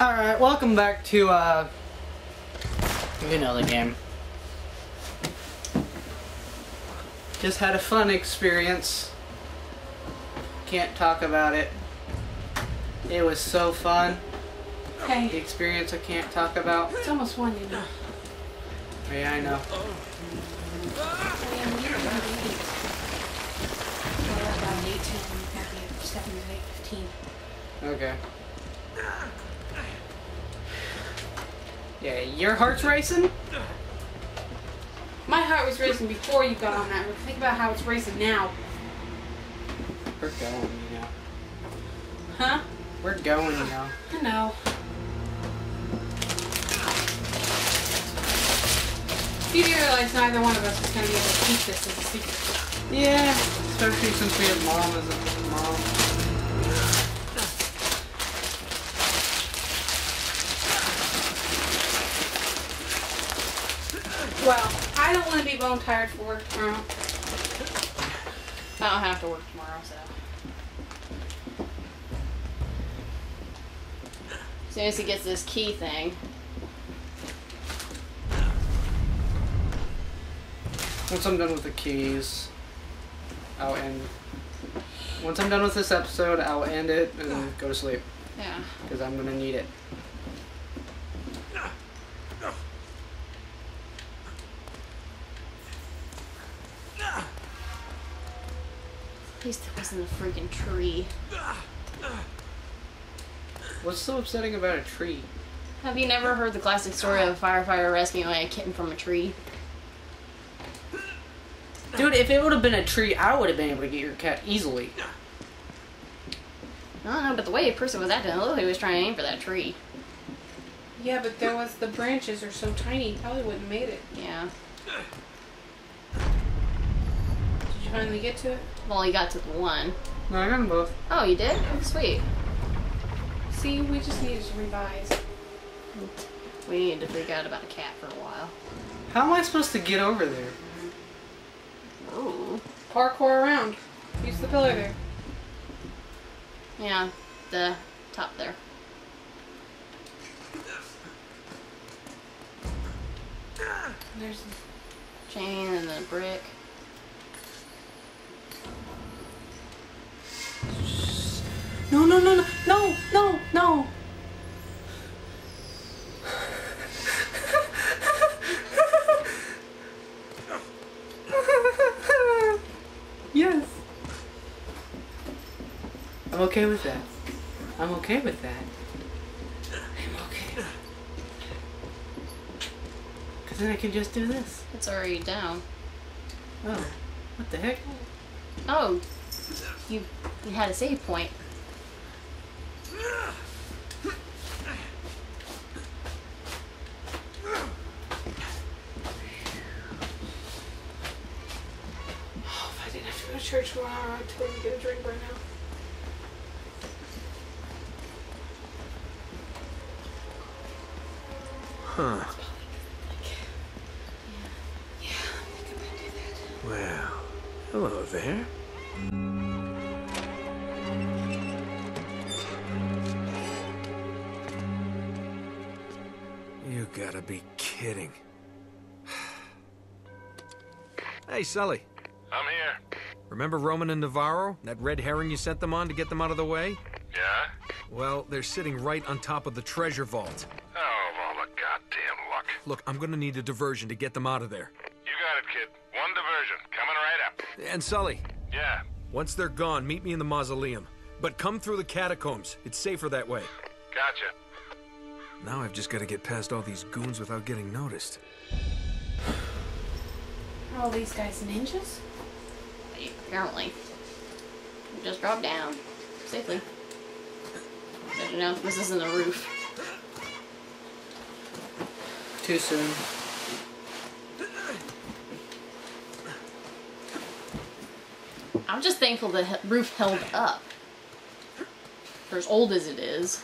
Alright, welcome back to, uh, you know the game. Just had a fun experience. Can't talk about it. It was so fun. The experience I can't talk about. it's almost one, you know. Yeah, I know. Okay. Yeah, your heart's racing? My heart was racing before you got on that. but Think about how it's racing now. We're going, you know. Huh? We're going, you know. I know. You do realize neither one of us is going to be able to keep this as a secret. Yeah, especially since we have mom as a mom. Well, I don't want to be bone tired for work tomorrow. I don't have to work tomorrow, so. As soon as he gets this key thing, Once I'm done with the keys, I'll end. Once I'm done with this episode, I'll end it and go to sleep yeah. because I'm gonna need it. Least it wasn't a freaking tree. What's so upsetting about a tree? Have you never heard the classic story of a firefighter rescuing a kitten from a tree? Dude, if it would have been a tree, I would have been able to get your cat easily. I don't know, but the way a person was acting, it looked like he was trying to aim for that tree. Yeah, but there was the branches are so tiny, he probably wouldn't have made it. Yeah. Did finally get to it? Well, he got to the one. No, I got them both. Oh, you did? Sweet. See, we just need to revise. We need to freak out about a cat for a while. How am I supposed to get over there? Ooh. Parkour around. Use the pillar there. Yeah, the top there. There's a Chain and then a brick. No, no, no, no, no, no, no. yes. I'm okay with that. I'm okay with that. I'm okay. Because then I can just do this. It's already down. Oh, what the heck? Oh, you, you had a save point. Oh, if I didn't have to go to church for an hour, I'd totally get a drink right now. Huh. Yeah, I think I might do that. Well, hello there. You gotta be kidding. hey, Sully. I'm here. Remember Roman and Navarro? That red herring you sent them on to get them out of the way? Yeah? Well, they're sitting right on top of the treasure vault. Oh, of all the goddamn luck. Look, I'm gonna need a diversion to get them out of there. You got it, kid. One diversion. Coming right up. And Sully, Yeah. once they're gone, meet me in the mausoleum. But come through the catacombs. It's safer that way. Gotcha. Now I've just gotta get past all these goons without getting noticed. Are all these guys ninjas? Apparently. Just drop down. Safely. But you know, if this isn't a roof. Too soon. I'm just thankful the roof held up. For as old as it is.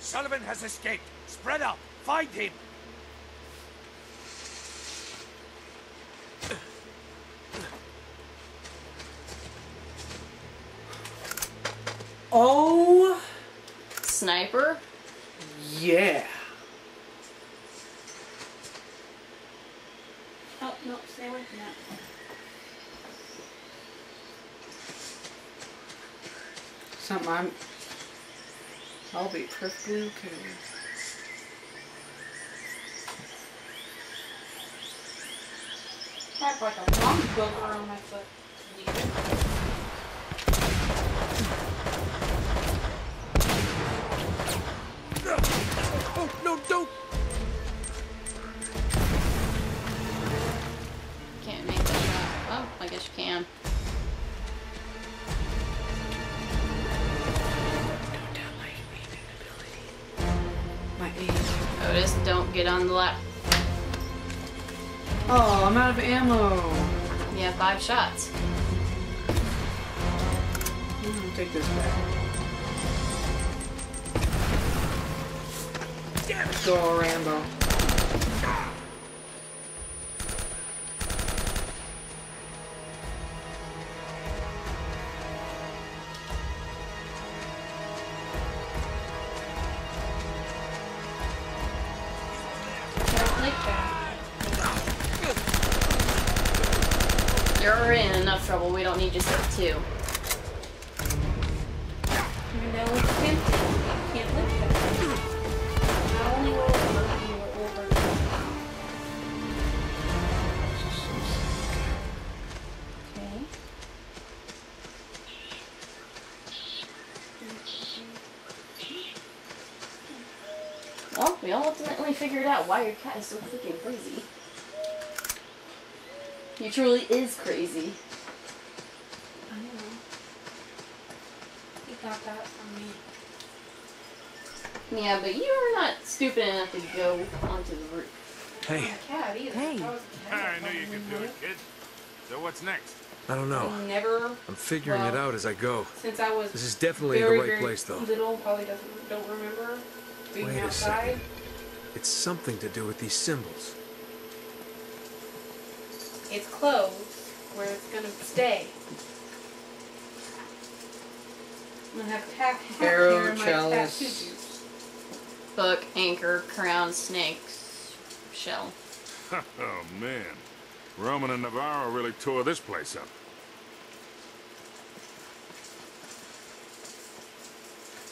Sullivan has escaped. Spread out. Find him. Oh, Sniper? yeah. Oh, no, stay away from that. Something I'm. I'll be perfectly okay with. I have like a long booger on my foot. On the lap. Oh, I'm out of ammo. You have five shots. I'm gonna take this back. Go, Rambo. Two. Even though it's tempting, you can't lick that. Not only will it hurt you, it will hurt you. Okay. Well, we all ultimately figured out why your cat is so freaking crazy. He truly is crazy. I know. He got that from me. Yeah, but you're not stupid enough to go onto the roof. Hey, cat either. Hey. I was a cat, I knew you could do it, kid. So what's next? I don't know. I never, I'm figuring it out as I go. since I was This is definitely very, the right very place, though. little, probably doesn't don't remember being Wait a second. It's something to do with these symbols. It's closed where it's gonna stay. I'm gonna have cat hat Arrow, here in my chalice. tattoo. Book, anchor, crown, snakes, shell. oh, man. Roman and Navarro really tore this place up.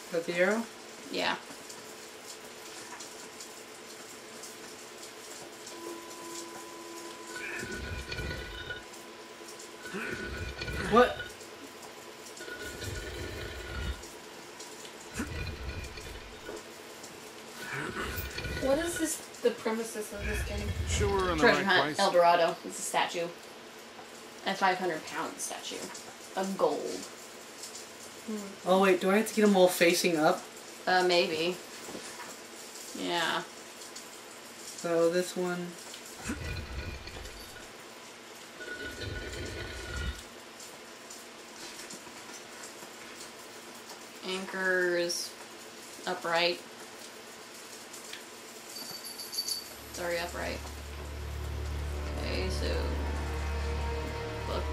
Is that the arrow? Yeah. What? What is this? The premises of this game? Sure we're in the Treasure right hunt, place? El Dorado. It's a statue. A 500 pound statue. Of gold. Oh wait, do I have to get them all facing up? Uh, maybe. Yeah. So this one. Anchors. Upright. Sorry, upright. Okay, so. Look.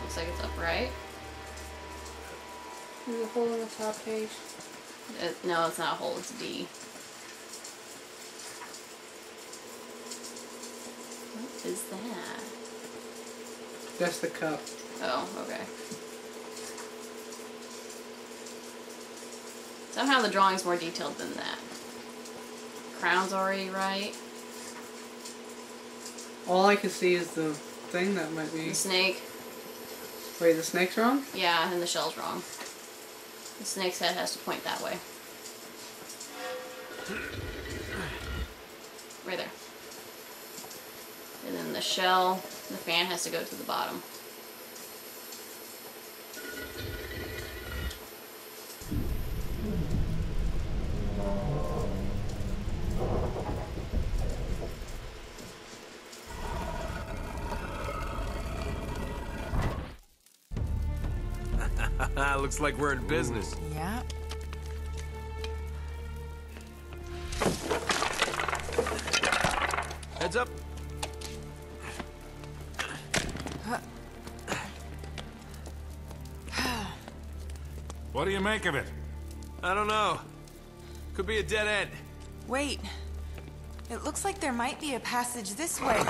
Looks like it's upright. There's a hole in the top page. Uh, no, it's not a hole, it's a D. What is that? That's the cup. Oh, okay. Somehow the drawing's more detailed than that. Crown's already right. All I can see is the thing that might be. The snake, Wait, the snake's wrong? yeah, and the shell's wrong. The snake's head has to point that way. Right there. And then the shell, the fan has to go to the bottom. Looks like we're in business. Yeah. Heads up. What do you make of it? I don't know. Could be a dead end. Wait. It looks like there might be a passage this way.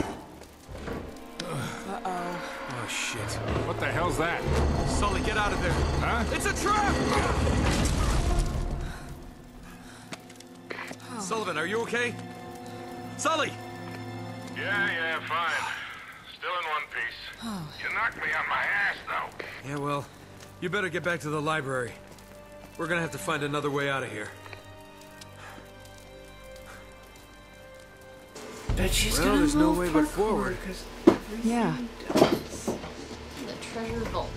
Uh-oh. Oh, shit. What the hell's that? Sully, get out of there. Huh? It's a trap! Oh. Sullivan, are you okay? Sully! Yeah, yeah, fine. Still in one piece. Oh. You knocked me on my ass, though. Yeah, well, you better get back to the library. We're gonna have to find another way out of here. Bet she's Well, gonna there's no move way but parkour, forward. 'cause Yeah. The treasure vault.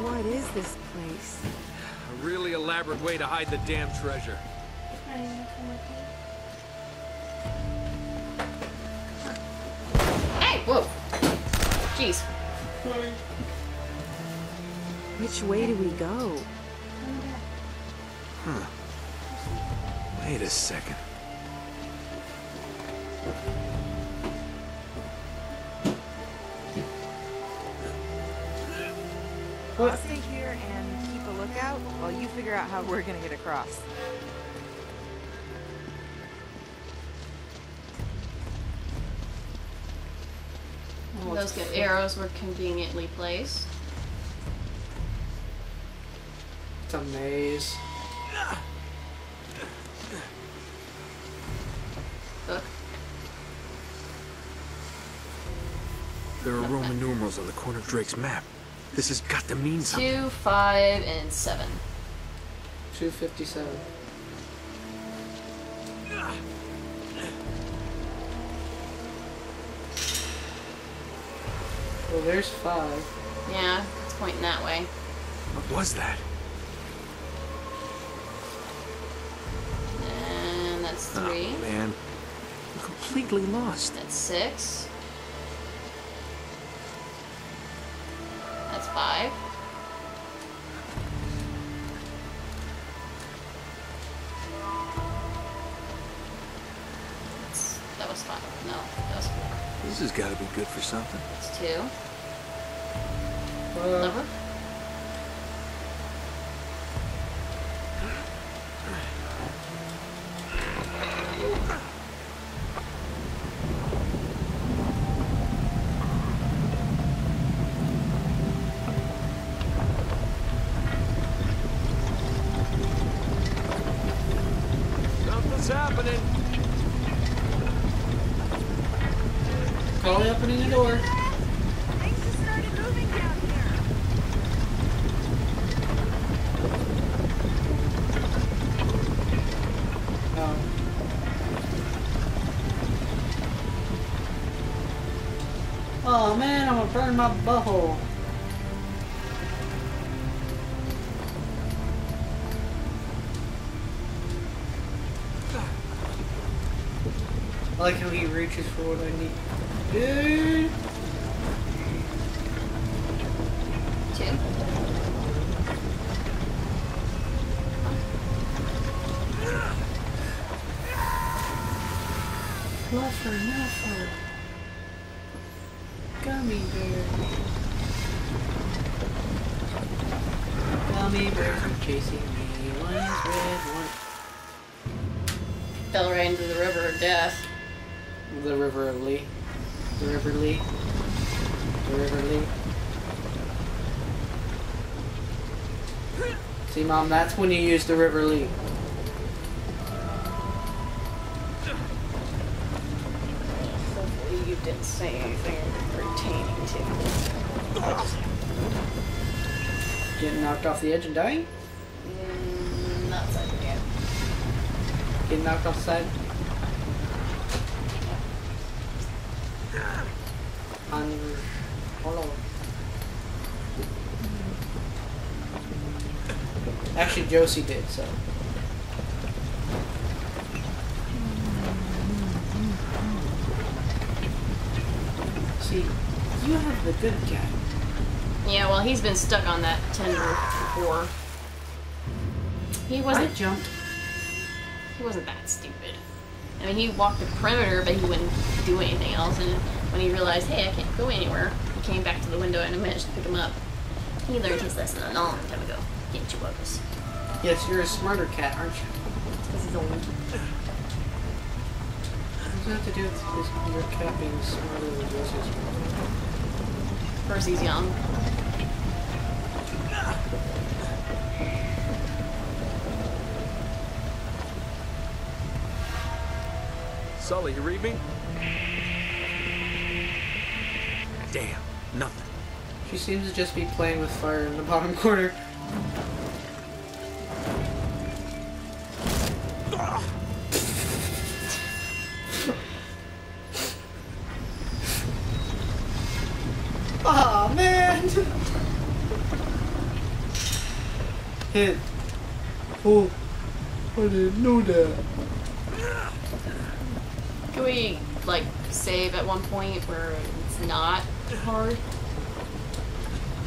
What is this place? A really elaborate way to hide the damn treasure. Hey, whoa. Jeez. Which way do we go? Huh. Wait a second. I'll stay here and keep a lookout while you figure out how we're gonna get across. Those good arrows were conveniently placed. It's a maze. There are Roman numerals on the corner of Drake's map. This has got to mean something. Two, five, and seven. 257. Well, there's five. Yeah, it's pointing that way. What was that? And that's oh, three. Oh, man. I'm completely lost. That's six. Something. That's two. Uh, Lever. My butthole. I like how he reaches for what I need. Dude! Two. Fluffer, Nuffer. Gummy bear. Gummy bears are chasing me. One is red, one. Fell right into the river of death. The River of Lee. The River Lee. The River Lee. See, Mom, that's when you use the River Lee. Hopefully you didn't say anything pertaining to. Getting knocked off the edge and dying? Mm, not yet. Getting knocked off the side? On. Hold. Actually, Josie did, so. See, you have the good guy. Yeah, well, he's been stuck on that tender before. He wasn't. jumped. He wasn't that stupid. I mean, he walked the perimeter, but he wouldn't do anything else. And when he realized, hey, I can't go anywhere, he came back to the window and I managed to pick him up. He learned his lesson a long time ago. Get chihuahuas. Yes, you're a smarter cat, aren't you? Because he's old. Does that have to do with his, your cat being smarter than Jesse's? First, he's young. Sully, you read me? Damn, nothing. She seems to just be playing with fire in the bottom corner. Man! Hint. Oh, I didn't know that. Can we, like, save at one point where it's not hard?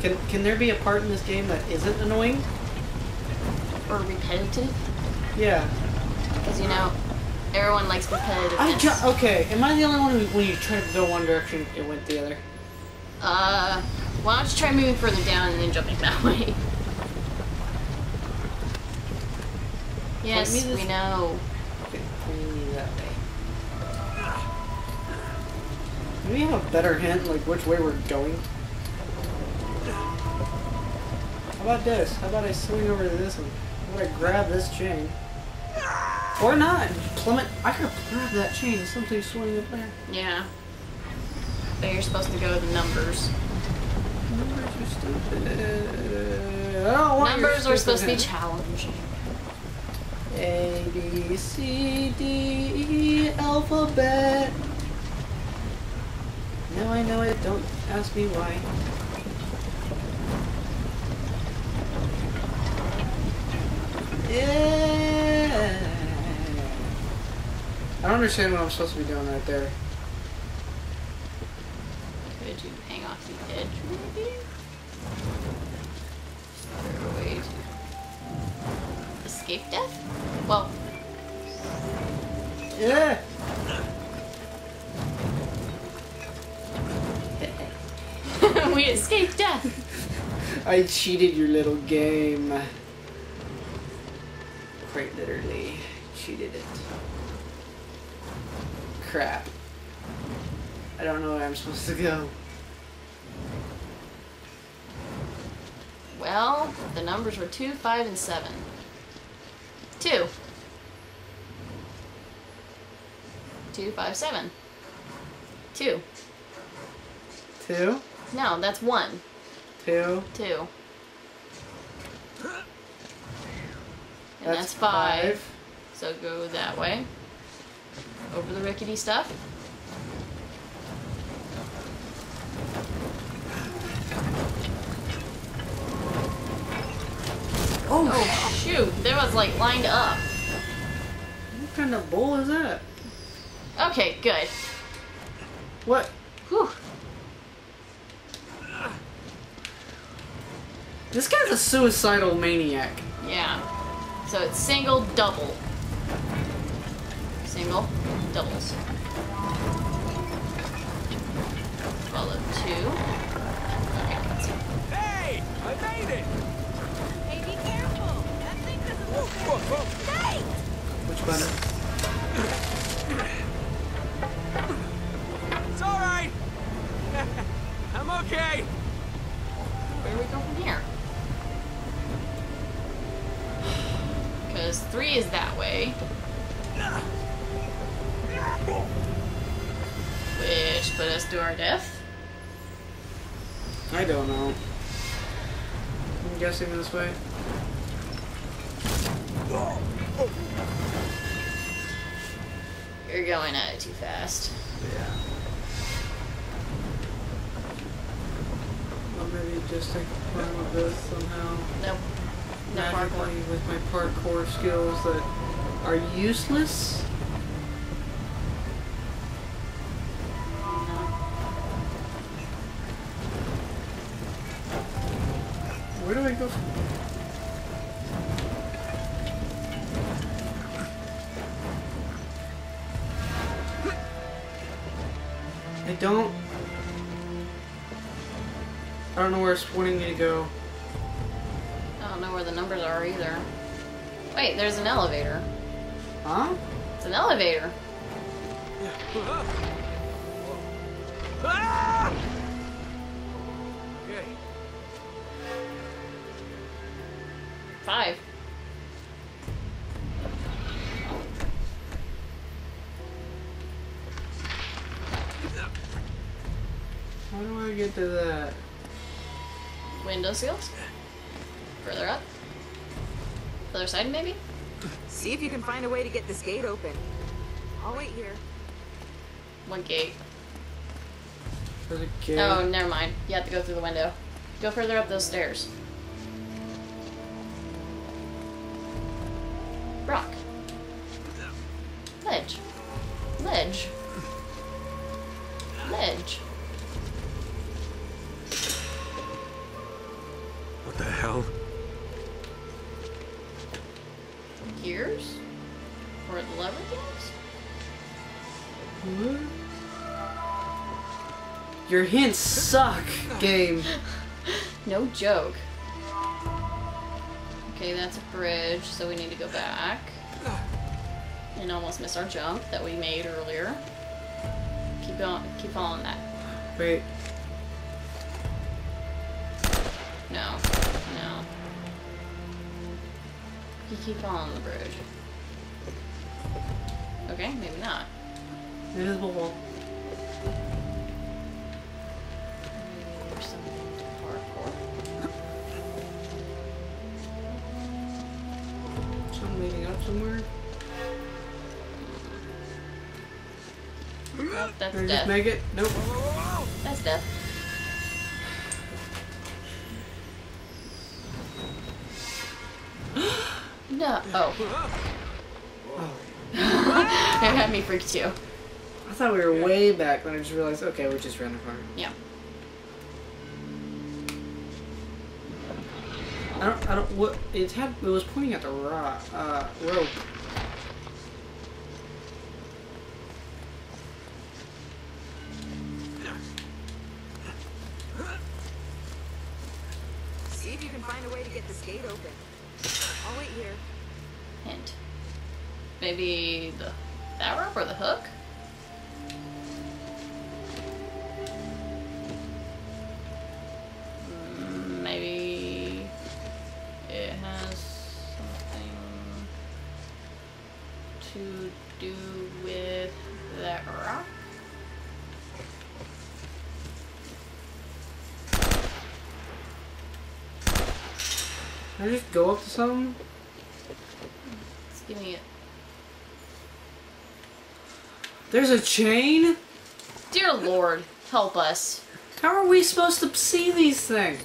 Can, can there be a part in this game that isn't annoying? Or repetitive? Yeah. Because, you know, everyone likes repetitive. I ju- okay, am I the only one who, when you try to go one direction, it went the other? Uh, why don't you try moving further down and then jumping that way? Yes, we know. Okay, pointing me that way. Do we have a better hint, like which way we're going? How about this? How about I swing over to this one? How about I grab this chain? Or not! Plummet. I could have grabbed that chain. There's something swinging up there. Yeah. But you're supposed to go with the numbers. Numbers are stupid. I don't want your Numbers are stupid supposed to be challenging. A, B, C, D, E, alphabet. Now I know it, don't ask me why. Yeah. I don't understand what I'm supposed to be doing right there. Could you hang off the edge, maybe? Is there a way to escape death? Well, Yeah. we escaped death. I cheated your little game. Quite literally, cheated it. Crap. I don't know where I'm supposed to go. Well, the numbers were 2, 5, and 7. 2. 2, 5, 7. 2. Two, No, that's 1. two. 2. And that's, 5. So go that way. Over the rickety stuff. Oh, Oh shoot, there was like lined up. what kind of bull is that? Okay, good. What? Whew. This guy's a suicidal maniac. Yeah. So it's single, double. Single, doubles. Follow two. Okay, let's see. Hey! I made it! Which button? It's alright! I'm okay! Where do we go from here? Because three is that way. Which put us to our death. I don't know. I'm guessing this way. You're going at it too fast. Yeah. Or maybe just take a climb of this somehow. Nope. No parkour. magically with my parkour skills that are useless. Where do I go from go. I don't know where the numbers are either. Wait, there's an elevator. Huh? It's an elevator. Ah! Seals. Further up. Other side, maybe? See if you can find a way to get this gate open. I'll wait here. One gate. There's a oh, gate. Oh, never mind. You have to go through the window. Go further up those stairs. Game. No joke. Okay, that's a bridge, so we need to go back. And almost miss our jump that we made earlier. Keep going, keep following that. Wait. No, no. You keep following the bridge. Okay, maybe not. Invisible wall. Somewhere. Oh, that's Can I death. make it? Nope. That's death. no. Oh. oh. it had me freaked too. I thought we were way back, then I just realized, okay, we're just ran the. Yeah. I don't, I don't, what, it had, it was pointing at the ro uh, rope. See if you can find a way to get this gate open. I'll wait here. Hint. Maybe the that rope or the hook? Just go up to something? It's giving it. There's a chain? Dear Lord, help us. How are we supposed to see these things?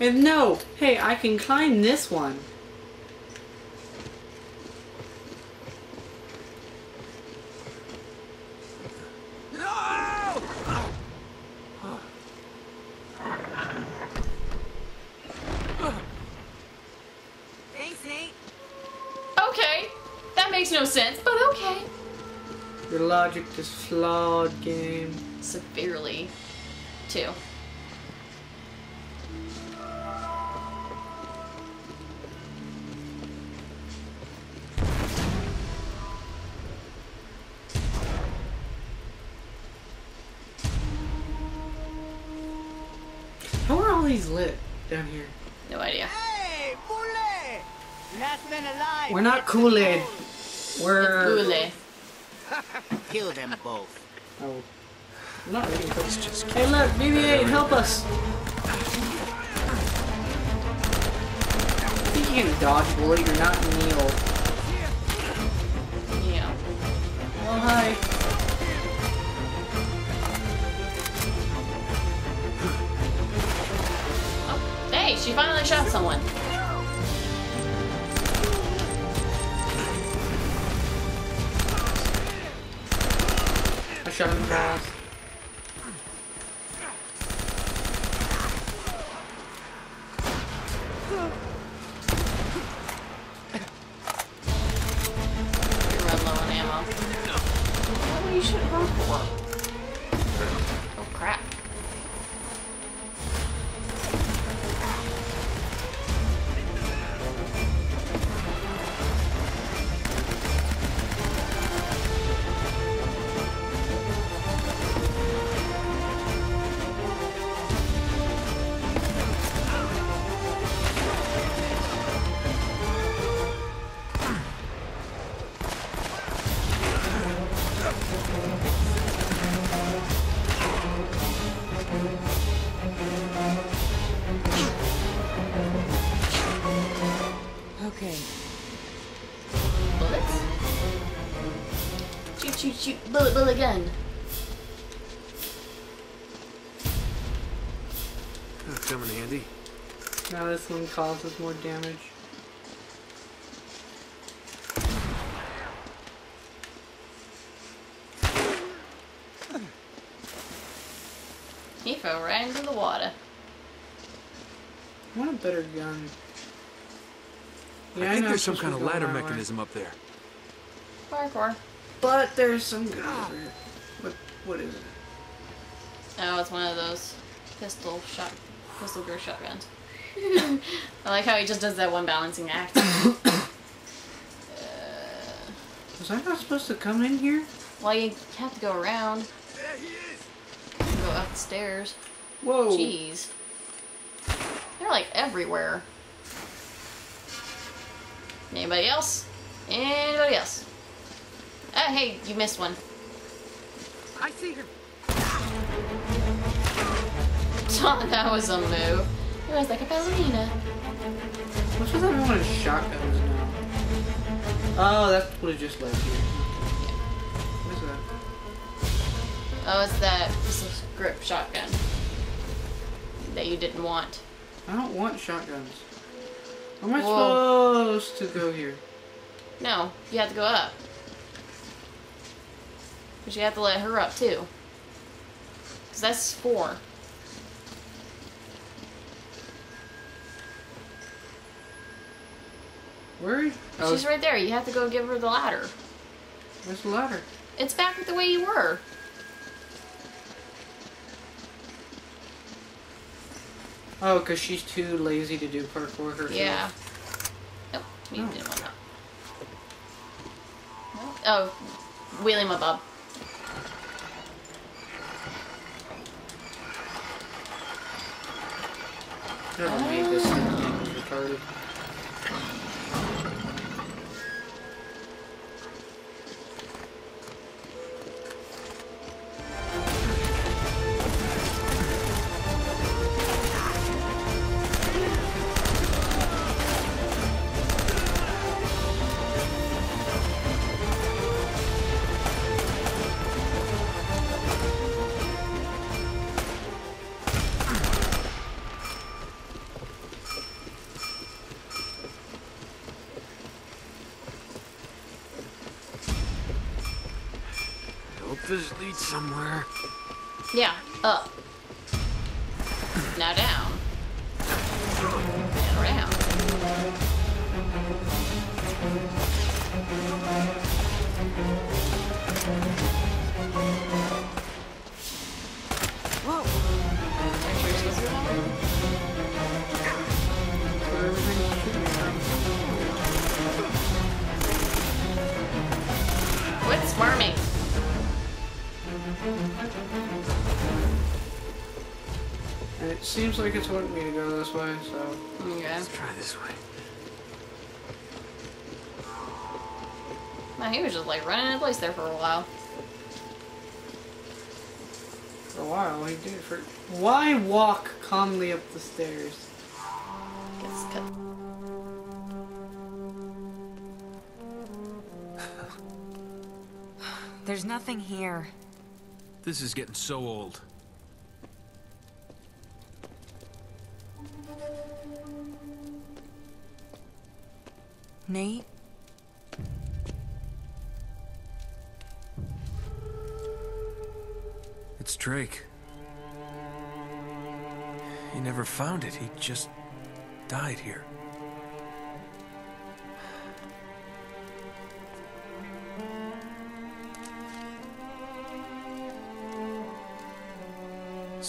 And no, hey, I can climb this one. No! Thanks, Nate. Okay, that makes no sense, but okay. Your logic is flawed, game. Severely, too. How are all these lit down here? No idea. Hey, Boule! Last man alive! We're not Kool-Aid. We're... Goulet. Kill them both. Oh. I'm not books. Hey look, BB-8, help us! I think you can dodge bullet, you're not Neil. Yeah. Oh, hi. Oh, hey, she finally shot someone. I shot him in the balls. Shoot, shoot, shoot. Bullet, bullet gun. That'll come in handy. Now this one causes more damage. He fell right into the water. I want a better gun. Yeah, I think know there's some kind of ladder mechanism up there. Parkour. But there's some good. What, what is it? Oh, it's one of those pistol shot, pistol grip shotguns. I like how he just does that one balancing act. uh, Was I not supposed to come in here? well, you have to go around. There he is. Go up the stairs. Whoa. Jeez. They're like everywhere. Anybody else? Anybody else? Ah, hey, you missed one. I see her. Oh, that was a move. It was like a ballerina. What's with everyone with shotguns now? Oh, that's what it just led here. What is that? Oh, it's that pistol grip shotgun that you didn't want. I don't want shotguns. How am I Whoa. supposed to go here? No, you have to go up. But you have to let her up too. Because that's four. Where? Is, oh, She's right there. You have to go give her the ladder. Where's the ladder? It's back the way you were. Oh, because she's too lazy to do parkour herself. Yeah. Nope, you Oh. didn't want that. Oh, wheel him up, Bob. Never made this thing retarded. Hope this leads somewhere. Yeah, up. Now down. And. Whoa. And it seems like it's wanting me to go this way, so. Okay. Let's try this way. No, he was just like running in place there for a while. For a while, he did it for. Why walk calmly up the stairs? Gets cut. There's nothing here. This is getting so old. Nate? It's Drake. He never found it. He just died here.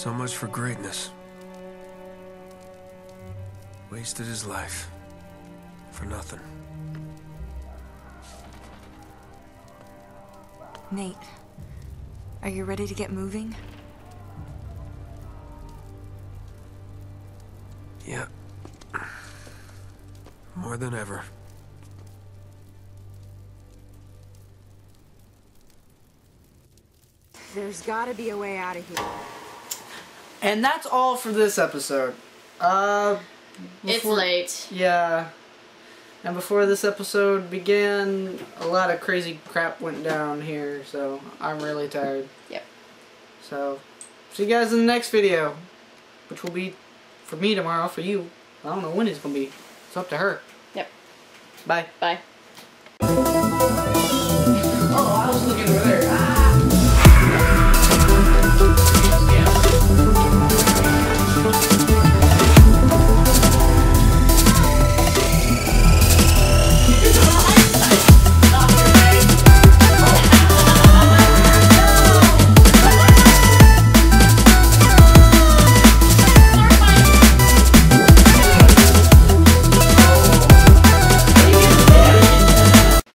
So much for greatness. Wasted his life. For nothing. Nate, are you ready to get moving? Yeah. More than ever. There's gotta be a way out of here. And that's all for this episode. Uh, It's late. Yeah. And before this episode began, a lot of crazy crap went down here, so I'm really tired. Yep. So, see you guys in the next video, which will be for me tomorrow. For you, I don't know when it's gonna be. It's up to her. Yep. Bye. Bye.